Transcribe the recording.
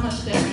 かして。